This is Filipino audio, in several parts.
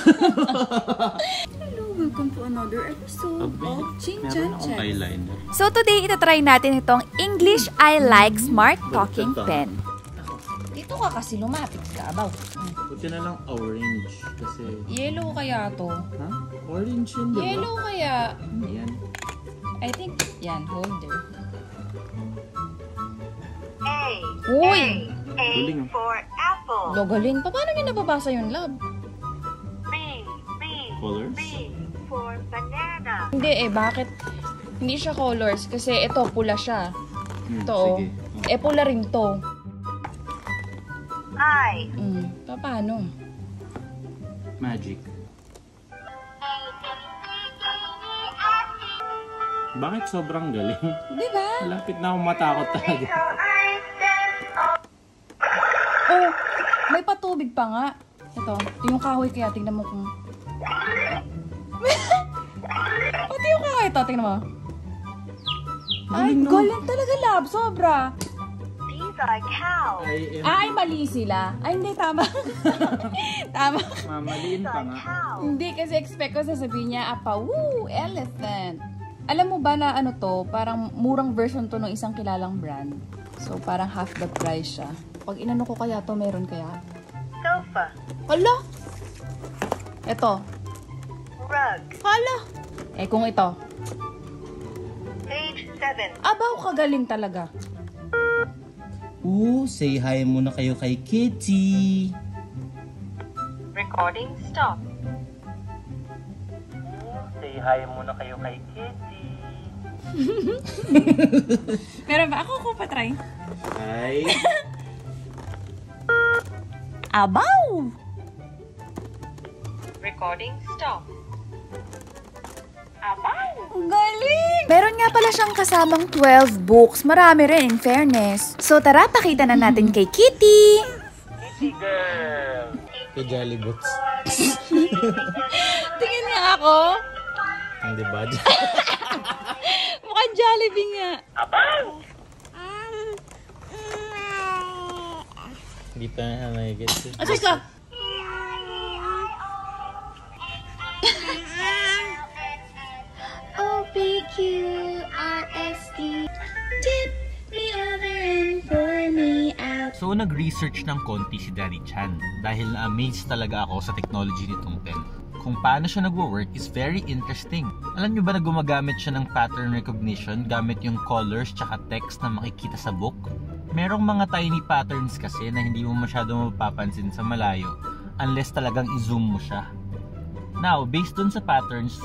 Hello, welcome to another episode of Chin Chan eyeliner. So today, itatry natin itong English I Like Smart Talking Ito. Pen. Dito ka kasi lumapit ka, abaw. Buti na lang orange. Kasi, Yellow kaya to? ha? Orange yun, diba? Yellow kaya? Yan. I think, yan, holder. A. Uy! A Galing, ah. for apple. Logalin pa. Paano niya nababasa yung lab? Colors? B for banana. Hindi eh, bakit? Hindi siya colors. Kasi ito, pula siya. Hmm, Ito, oh. sige. Eh, pula rin to. I. Mm. Pa- Paano? Magic. Bakit sobrang galing? Di ba? Lapit na akong matakot talaga. Oh, may patubig pa nga. Ito, ito yung kahoy kaya. Tingnan mo kung... Pati yung kahoy ito. Tingnan mo. Ay, Galing, no? galing talaga, lab. Sobra. These are cows. I am Ay, mali sila. Ay, hindi, tama. tama. mamaliin pa nga. Hindi, kasi expect ko sasabihin niya, apa, woo, elephant. Alam mo ba na ano to, parang murang version to ng isang kilalang brand. So, parang half the price siya. Pag inano ko kaya to, meron kaya? Sofa. Hala! Ito. Rug. Hala! Eh, kung ito. Page 7. Abaw, kagaling talaga. Ooh, say hi muna kayo kay Kitty. Recording stop. Say hi muna kayo kay Kitty. Pero ba? Ako ko pa try. Hi. Abaw! Recording stop. Galing! Meron nga pala siyang kasamang 12 books. Marami rin in fairness. So tara, pakita na natin kay Kitty. Kay Jolly Boots. Tingin nga ako. Hindi ba? Mukhang Jollibee nga. Hindi pa na nakikita. Asa ka? O-P-Q-R-S-T Tip me over and pour me out So nag-research ng konti si Daddy Chan dahil na-amaze talaga ako sa technology nitong pen. Kung paano siya nagwo-work is very interesting. Alam niyo ba na gumagamit siya ng pattern recognition gamit yung colors tsaka text na makikita sa book? Merong mga tiny patterns kasi na hindi mo masyado mapapansin sa malayo unless talagang i-zoom mo siya. Now, based dun sa patterns,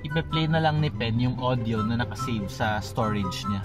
ipe-play na lang ni Pen yung audio na nakasave sa storage niya.